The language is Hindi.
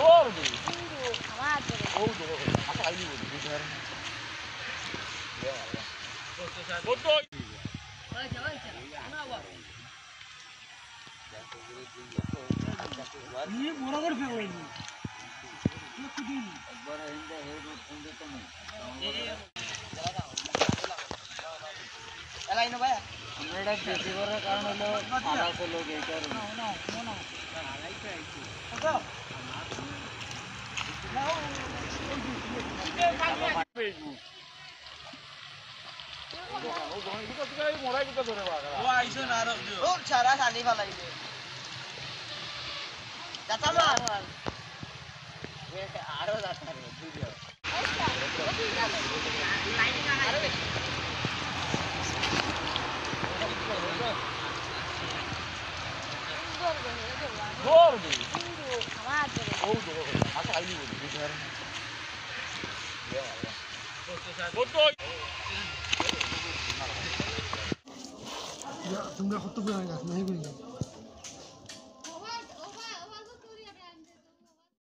Doğru değil. Doğru doğru. Ama aynı oldu. Güzel. Bodoy. ये मोरागढ़ पे हुई ये कुछ नहीं एक बार हिंदे है तो फ़ोन देता हूँ चला इन भाई हमारे बेसी कर कारण लो आला से लोग एक और ना ना ना लाइट आई थी আরও যাতা রে video Gordo. Gordo. Gordo. Gordo. Gordo. Gordo. Gordo. Gordo. तुमने खुद तो बनाएगा नहीं बनाएगा